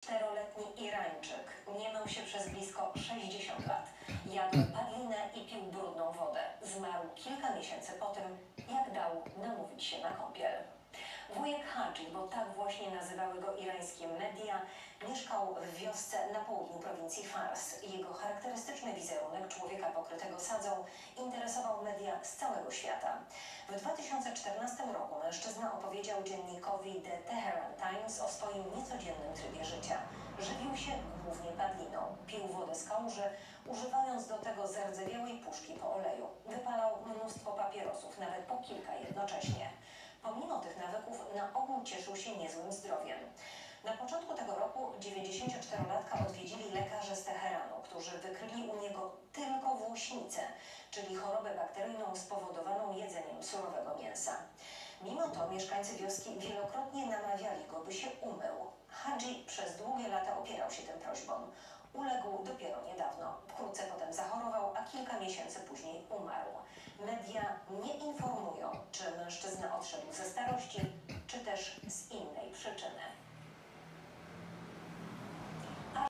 Czteroletni Irańczyk nie mył się przez blisko 60 lat. Jadł padlinę i pił brudną wodę. Zmarł kilka miesięcy po tym, jak dał namówić się na kąpiel. Wujek Hadzi, bo tak właśnie nazywały go irańskie media, mieszkał w wiosce na południu prowincji Fars. Jego charakterystyczny wizerunek człowieka pokrytego sadzą interesował media z całego świata. W 2014 roku mężczyzna opowiedział dziennikowi The Teheran Times o swoim głównie padliną, pił wodę z kałuży, używając do tego zardzewiałej puszki po oleju. Wypalał mnóstwo papierosów, nawet po kilka jednocześnie. Pomimo tych nawyków na ogół cieszył się niezłym zdrowiem. Na początku tego roku 94-latka odwiedzili lekarze z Teheranu, którzy wykryli u niego tylko włośnicę, czyli chorobę bakteryjną spowodowaną jedzeniem surowego mięsa. Mimo to mieszkańcy wioski wielokrotnie namawiali go, by się umył. Hadzi przez długie lata opierał się tym prośbom. Uległ dopiero niedawno. Wkrótce potem zachorował, a kilka miesięcy później umarł. Media nie informują, czy mężczyzna odszedł ze starości, czy też z innej przyczyny.